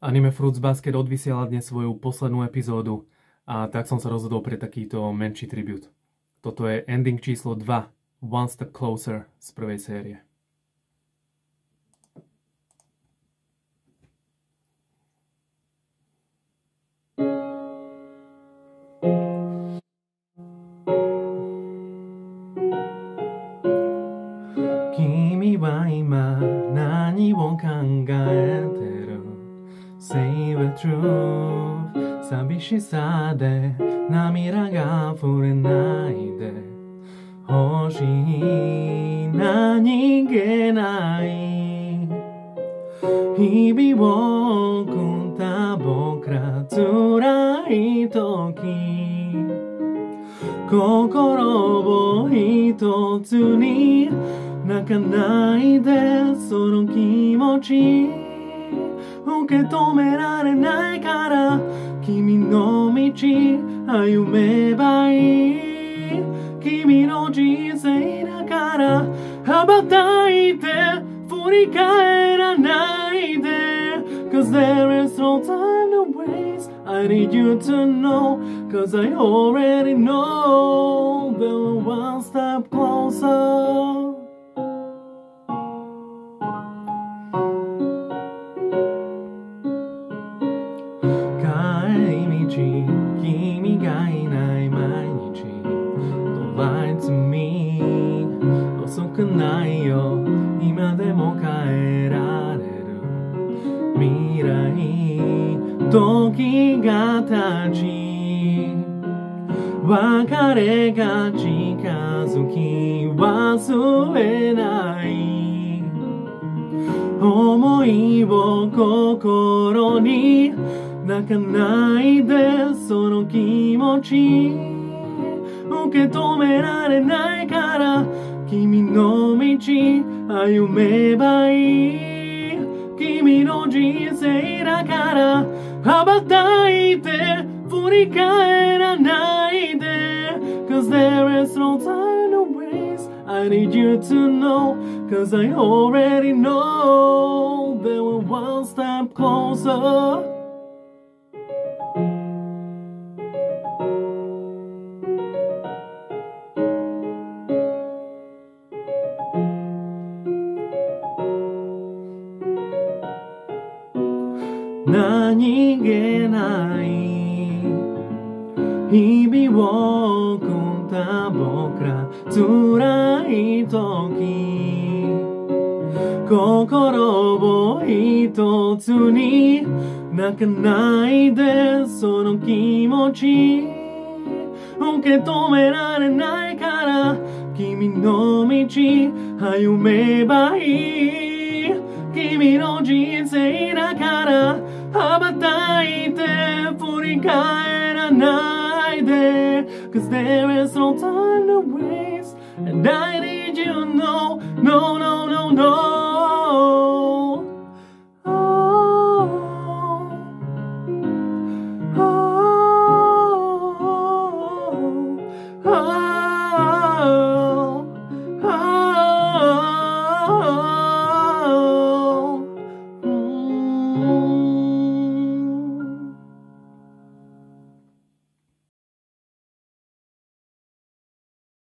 Anime Fruits Basket odvysiela dnes svoju poslednú epizódu a tak som sa rozhodol pre takýto menší tribut. Toto je ending číslo 2, One Step Closer z prvej série. Kimi wa ima nani wo kangaete Say the truth. 寂しさで涙が溢れないで。欲しい何気ない。日々を送った僕ら辛い時。心を一つに。泣かないでその気持ち。受け止められないから君の道歩めばいい君の人生だから羽ばたいて振り返らないで Cause there is no time to waste I need you to know Cause I already know The one step closer 時が経ち別れが近づき忘れない。思いを心に泣かないでその気持ち。受け止められないから君の道歩めばいい。君の人生だから羽ばたいて振り返らないで Cause there is no time to waste I need you to know Cause I already know That we're one step closer 何気ない。日々を送った僕ら辛い時。心を一つに泣かないでその気持ち。受け止められないから君の道。歩めばいい。君の人生だから羽ばたいて振り返らないで Cause there is no time to waste. And I need you no, no, no, no, no.